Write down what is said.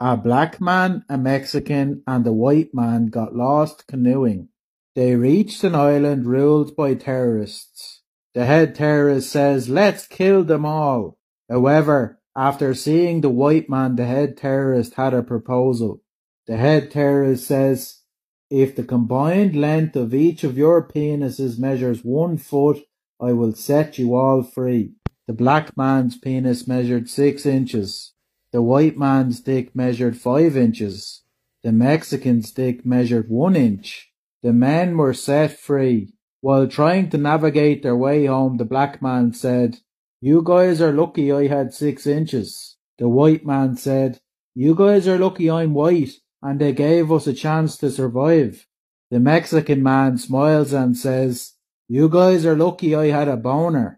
A black man, a Mexican and a white man got lost canoeing. They reached an island ruled by terrorists. The head terrorist says, let's kill them all. However, after seeing the white man, the head terrorist had a proposal. The head terrorist says, if the combined length of each of your penises measures one foot, I will set you all free. The black man's penis measured six inches. The white man's dick measured five inches. The Mexican's dick measured one inch. The men were set free. While trying to navigate their way home, the black man said, You guys are lucky I had six inches. The white man said, You guys are lucky I'm white and they gave us a chance to survive. The Mexican man smiles and says, You guys are lucky I had a boner.